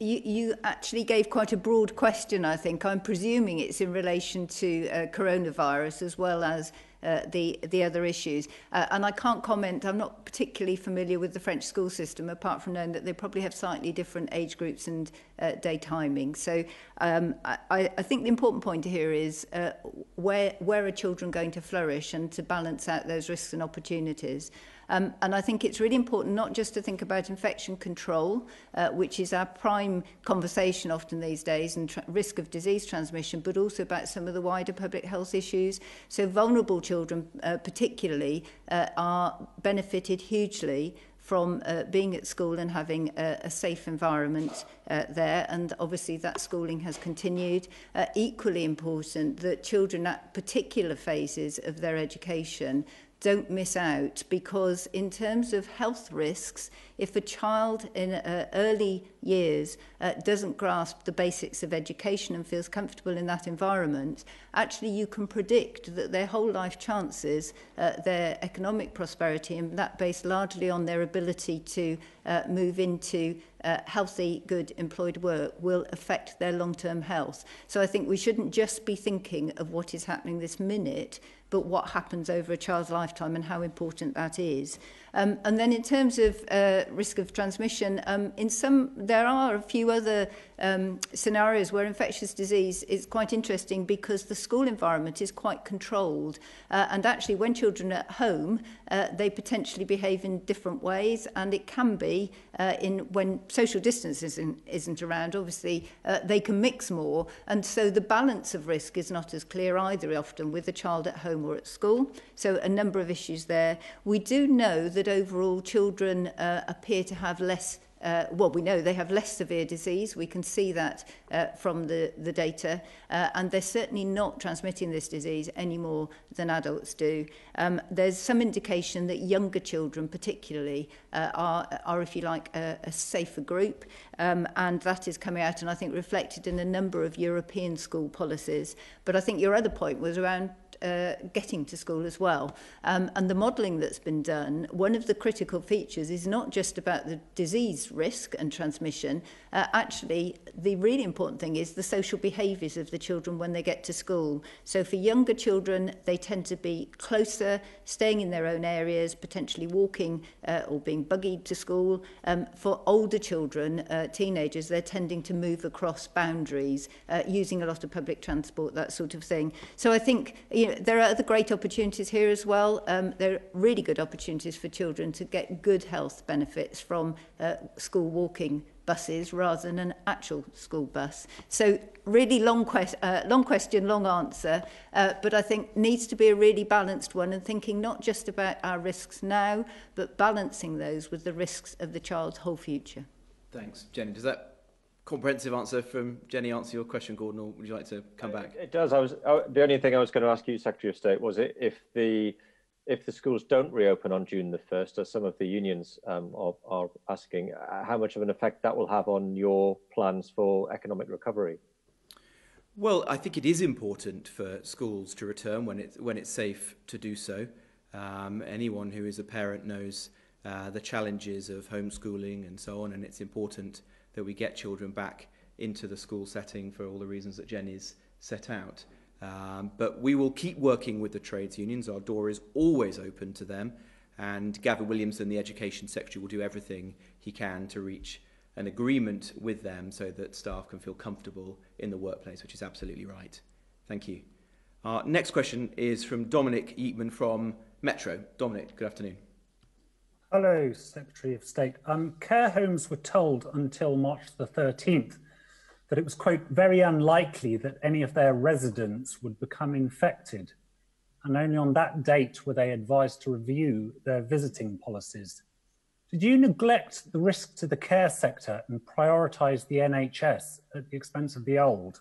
you, you actually gave quite a broad question, I think. I'm presuming it's in relation to uh, coronavirus as well as uh, the, the other issues. Uh, and I can't comment, I'm not particularly familiar with the French school system, apart from knowing that they probably have slightly different age groups and uh, day timing. So um, I, I think the important point here is uh, where, where are children going to flourish and to balance out those risks and opportunities. Um, and I think it's really important not just to think about infection control, uh, which is our prime conversation often these days, and risk of disease transmission, but also about some of the wider public health issues. So vulnerable children uh, particularly uh, are benefited hugely from uh, being at school and having a, a safe environment uh, there and obviously that schooling has continued uh, equally important that children at particular phases of their education don't miss out because in terms of health risks, if a child in uh, early years uh, doesn't grasp the basics of education and feels comfortable in that environment, actually you can predict that their whole life chances, uh, their economic prosperity, and that based largely on their ability to uh, move into uh, healthy, good, employed work will affect their long-term health. So I think we shouldn't just be thinking of what is happening this minute, but what happens over a child's lifetime and how important that is. Um, and then in terms of uh, risk of transmission, um, in some there are a few other um, scenarios where infectious disease is quite interesting because the school environment is quite controlled. Uh, and actually, when children are at home, uh, they potentially behave in different ways. And it can be uh, in when social distance isn't, isn't around, obviously, uh, they can mix more. And so the balance of risk is not as clear either often with a child at home or at school. So a number of issues there. We do know that that overall children uh, appear to have less uh, well, we know they have less severe disease. We can see that uh, from the, the data. Uh, and they're certainly not transmitting this disease any more than adults do. Um, there's some indication that younger children particularly uh, are, are, if you like, a, a safer group. Um, and that is coming out and I think reflected in a number of European school policies. But I think your other point was around uh, getting to school as well. Um, and the modelling that's been done, one of the critical features is not just about the disease risk and transmission. Uh, actually, the really important thing is the social behaviours of the children when they get to school. So for younger children, they tend to be closer, staying in their own areas, potentially walking uh, or being buggied to school. Um, for older children, uh, teenagers, they're tending to move across boundaries, uh, using a lot of public transport, that sort of thing. So I think you know, there are other great opportunities here as well. Um, there are really good opportunities for children to get good health benefits from uh, school walking buses rather than an actual school bus. So really long, quest uh, long question, long answer, uh, but I think needs to be a really balanced one and thinking not just about our risks now, but balancing those with the risks of the child's whole future. Thanks. Jenny, does that comprehensive answer from Jenny answer your question, Gordon, or would you like to come back? It, does. I was uh, the only thing I was going to ask you, Secretary of State, was it if the if the schools don't reopen on June the first, as some of the unions um, are, are asking, uh, how much of an effect that will have on your plans for economic recovery? Well, I think it is important for schools to return when it's when it's safe to do so. Um, anyone who is a parent knows uh, the challenges of homeschooling and so on, and it's important that we get children back into the school setting for all the reasons that Jenny's set out. Um, but we will keep working with the trades unions. Our door is always open to them. And Gavin Williamson, the Education Secretary, will do everything he can to reach an agreement with them so that staff can feel comfortable in the workplace, which is absolutely right. Thank you. Our next question is from Dominic Yeatman from Metro. Dominic, good afternoon. Hello, Secretary of State. Um, care homes were told until March the 13th that it was, quote, very unlikely that any of their residents would become infected. And only on that date were they advised to review their visiting policies. Did you neglect the risk to the care sector and prioritise the NHS at the expense of the old?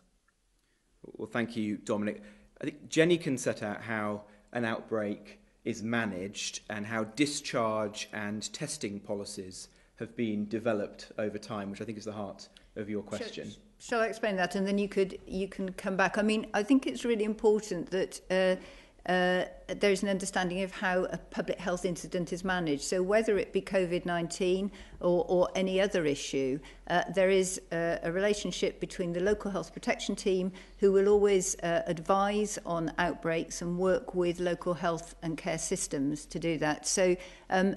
Well, thank you, Dominic. I think Jenny can set out how an outbreak is managed and how discharge and testing policies have been developed over time, which I think is the heart of your question. Shall I explain that, and then you could you can come back? I mean, I think it's really important that uh, uh, there is an understanding of how a public health incident is managed. So whether it be COVID-19 or, or any other issue, uh, there is a, a relationship between the local health protection team who will always uh, advise on outbreaks and work with local health and care systems to do that. So um,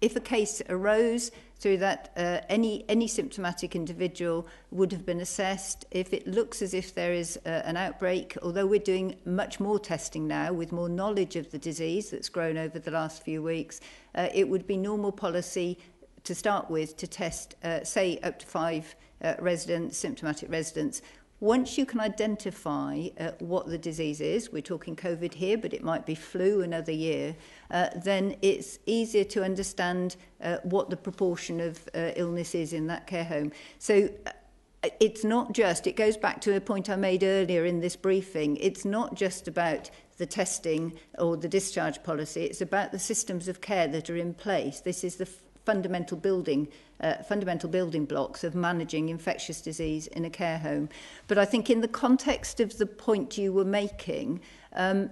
if a case arose through that uh, any any symptomatic individual would have been assessed. If it looks as if there is uh, an outbreak although we're doing much more testing now with more knowledge of the disease that's grown over the last few weeks uh, it would be normal policy to start with to test uh, say up to 5 uh, residents symptomatic residents Once you can identify uh, what the disease is, we're talking COVID here, but it might be flu another year, uh, then it's easier to understand uh, what the proportion of uh, illness is in that care home. So uh, it's not just, it goes back to a point I made earlier in this briefing, it's not just about the testing or the discharge policy, it's about the systems of care that are in place. This is the fundamental building uh, fundamental building blocks of managing infectious disease in a care home. But I think in the context of the point you were making, um,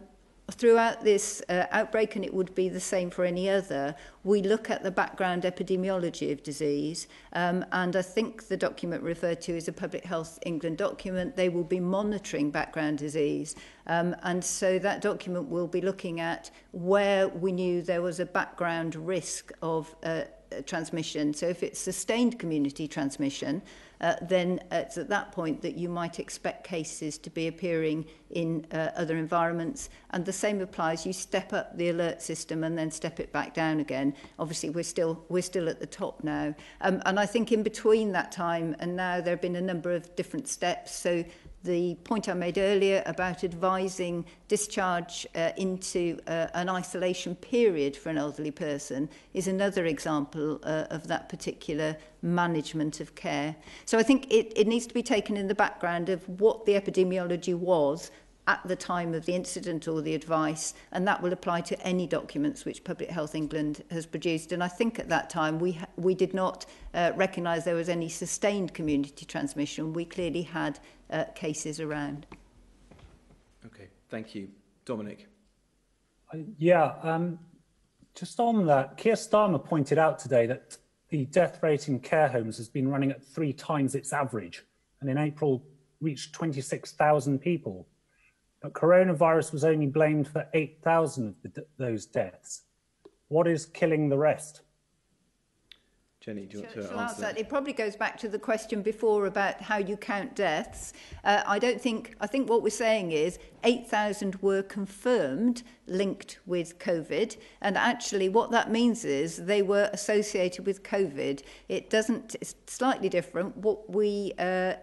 throughout this uh, outbreak, and it would be the same for any other, we look at the background epidemiology of disease, um, and I think the document referred to is a Public Health England document. They will be monitoring background disease, um, and so that document will be looking at where we knew there was a background risk of uh, Uh, transmission. So if it's sustained community transmission, uh, then it's at that point that you might expect cases to be appearing in uh, other environments. And the same applies. You step up the alert system and then step it back down again. Obviously, we're still, we're still at the top now. Um, and I think in between that time and now, there have been a number of different steps. So the point I made earlier about advising discharge uh, into uh, an isolation period for an elderly person is another example uh, of that particular management of care. So I think it, it needs to be taken in the background of what the epidemiology was at the time of the incident or the advice, and that will apply to any documents which Public Health England has produced. And I think at that time we, we did not uh, recognise there was any sustained community transmission. We clearly had uh, cases around. Okay, thank you. Dominic. Uh, yeah, um, just on that, Keir Starmer pointed out today that the death rate in care homes has been running at three times its average, and in April reached 26,000 people. But coronavirus was only blamed for 8,000 of the, those deaths. What is killing the rest? Jenny, do you want shall, to shall answer that? that? It probably goes back to the question before about how you count deaths. Uh, I don't think, I think what we're saying is 8,000 were confirmed linked with COVID. And actually what that means is they were associated with COVID. It doesn't, it's slightly different. What we uh,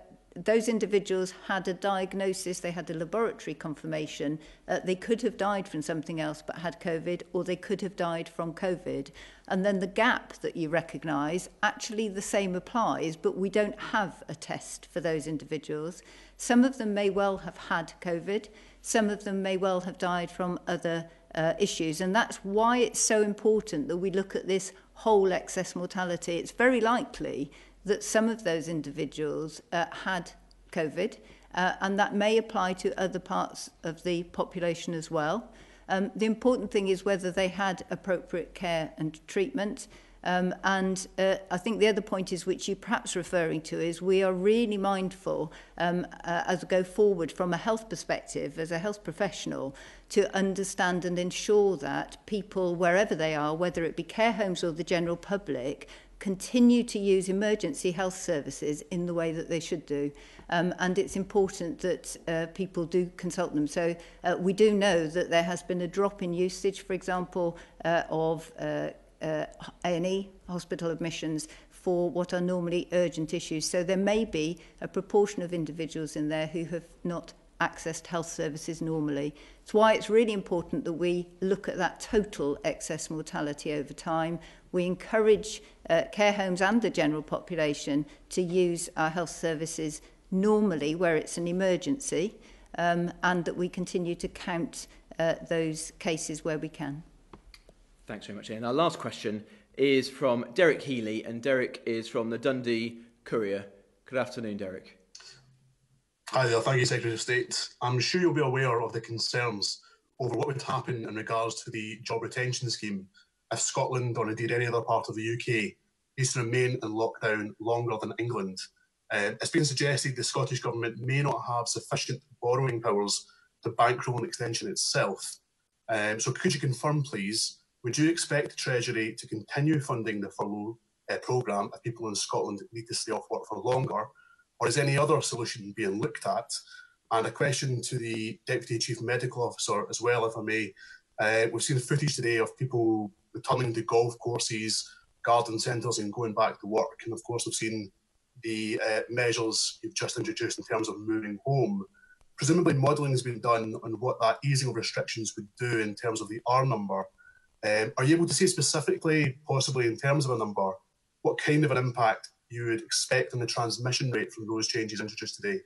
those individuals had a diagnosis, they had a laboratory confirmation, uh, they could have died from something else but had COVID, or they could have died from COVID. And then the gap that you recognise, actually the same applies, but we don't have a test for those individuals. Some of them may well have had COVID, some of them may well have died from other uh, issues, and that's why it's so important that we look at this whole excess mortality. It's very likely that some of those individuals uh, had COVID, uh, and that may apply to other parts of the population as well. Um, the important thing is whether they had appropriate care and treatment. Um, and uh, I think the other point is, which you're perhaps referring to, is we are really mindful um, uh, as we go forward from a health perspective, as a health professional, to understand and ensure that people, wherever they are, whether it be care homes or the general public, continue to use emergency health services in the way that they should do. Um, and it's important that uh, people do consult them. So uh, we do know that there has been a drop in usage, for example, uh, of uh, uh, A&E hospital admissions for what are normally urgent issues. So there may be a proportion of individuals in there who have not accessed health services normally. It's why it's really important that we look at that total excess mortality over time. We encourage uh, care homes and the general population to use our health services normally where it's an emergency um, and that we continue to count uh, those cases where we can. Thanks very much, Ian. Our last question is from Derek Healy, and Derek is from the Dundee Courier. Good afternoon, Derek. Hi there, thank you, Secretary of State. I'm sure you'll be aware of the concerns over what would happen in regards to the job retention scheme if Scotland or indeed any other part of the UK is to remain in lockdown longer than England. Uh, it's been suggested the Scottish Government may not have sufficient borrowing powers to bankroll an extension itself. Um, so could you confirm, please, would you expect the Treasury to continue funding the furlough uh, programme if people in Scotland need to stay off work for longer? Or is any other solution being looked at? And a question to the Deputy Chief Medical Officer as well, if I may. Uh, we've seen footage today of people returning to golf courses, garden centres, and going back to work. And of course, we've seen the uh, measures you've just introduced in terms of moving home. Presumably, modelling has been done on what that easing of restrictions would do in terms of the R number. Um, are you able to say specifically, possibly in terms of a number, what kind of an impact you would expect in the transmission rate from those changes introduced today?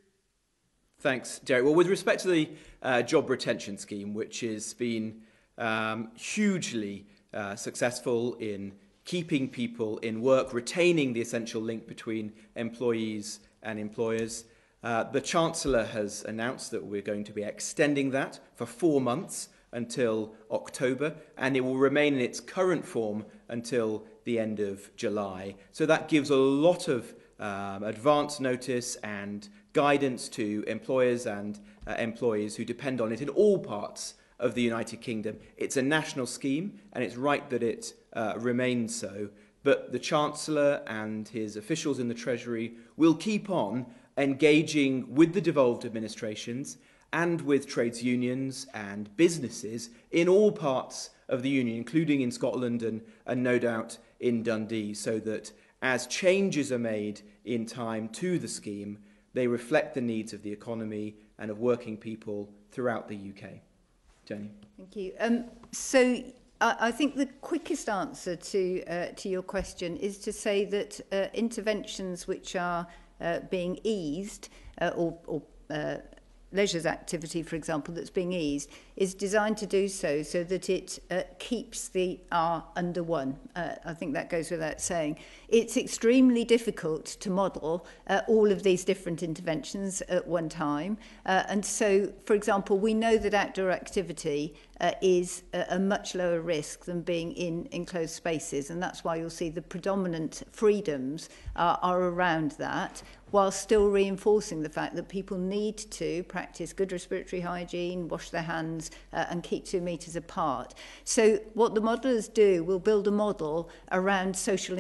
Thanks, Jerry. Well, with respect to the uh, job retention scheme, which has been um, hugely uh, successful in keeping people in work, retaining the essential link between employees and employers, uh, the Chancellor has announced that we're going to be extending that for four months until October, and it will remain in its current form until the end of July. So that gives a lot of um, advance notice and guidance to employers and uh, employees who depend on it in all parts of the United Kingdom. It's a national scheme, and it's right that it uh, remains so. But the Chancellor and his officials in the Treasury will keep on engaging with the devolved administrations and with trades unions and businesses in all parts of the Union, including in Scotland and, and no doubt in Dundee, so that as changes are made in time to the scheme, they reflect the needs of the economy and of working people throughout the UK. Jenny. Thank you. Um, so I, I think the quickest answer to, uh, to your question is to say that uh, interventions which are uh, being eased uh, or, or uh, leisure activity, for example, that's being eased, is designed to do so so that it uh, keeps the R under one. Uh, I think that goes without saying. It's extremely difficult to model uh, all of these different interventions at one time. Uh, and so, for example, we know that outdoor activity uh, is a, a much lower risk than being in enclosed spaces. And that's why you'll see the predominant freedoms uh, are around that while still reinforcing the fact that people need to practice good respiratory hygiene, wash their hands uh, and keep two metres apart. So what the modelers do will build a model around social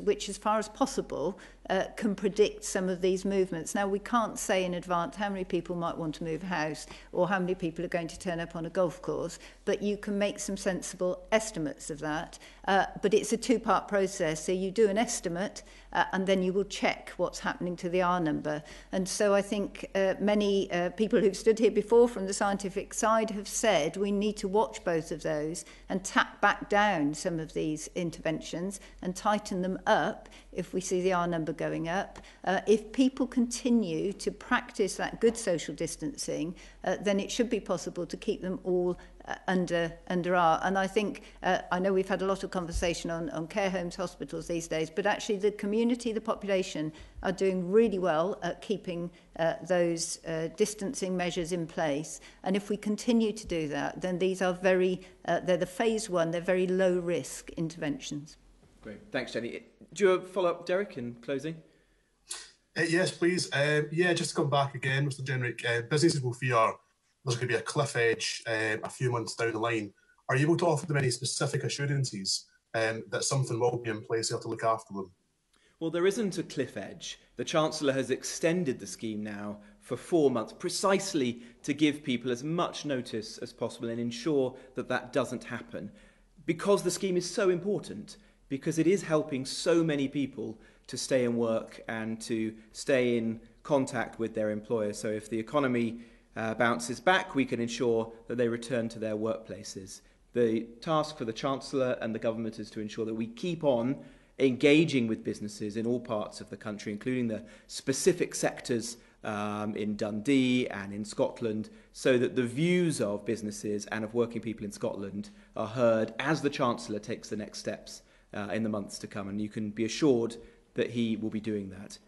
which as far as possible uh, can predict some of these movements. Now, we can't say in advance how many people might want to move house or how many people are going to turn up on a golf course, but you can make some sensible estimates of that. Uh, but it's a two-part process. So you do an estimate uh, and then you will check what's happening to the R number. And so I think uh, many uh, people who've stood here before from the scientific side have said we need to watch both of those and tap back down some of these interventions and tighten them up if we see the R number going up. Uh, if people continue to practice that good social distancing, uh, then it should be possible to keep them all uh, under under R. And I think uh, I know we've had a lot of conversation on, on care homes, hospitals these days, but actually the community, the population are doing really well at keeping uh, those uh, distancing measures in place. And if we continue to do that, then these are very, uh, they're the phase one, they're very low risk interventions. Great. Thanks, Jenny. Do you follow up, Derek, in closing? Uh, yes, please. Um, yeah, just to come back again, Mr. Jenrick, uh, businesses will fear there's going to be a cliff edge um, a few months down the line. Are you able to offer them any specific assurances um, that something will be in place here to look after them? Well, there isn't a cliff edge. The Chancellor has extended the scheme now for four months, precisely to give people as much notice as possible and ensure that that doesn't happen. Because the scheme is so important, because it is helping so many people to stay in work and to stay in contact with their employers. So if the economy uh, bounces back, we can ensure that they return to their workplaces. The task for the Chancellor and the government is to ensure that we keep on engaging with businesses in all parts of the country, including the specific sectors um, in Dundee and in Scotland, so that the views of businesses and of working people in Scotland are heard as the Chancellor takes the next steps uh, in the months to come. And you can be assured that he will be doing that.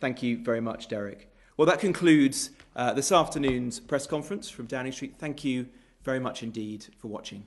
Thank you very much, Derek. Well, that concludes uh, this afternoon's press conference from Downing Street. Thank you very much indeed for watching.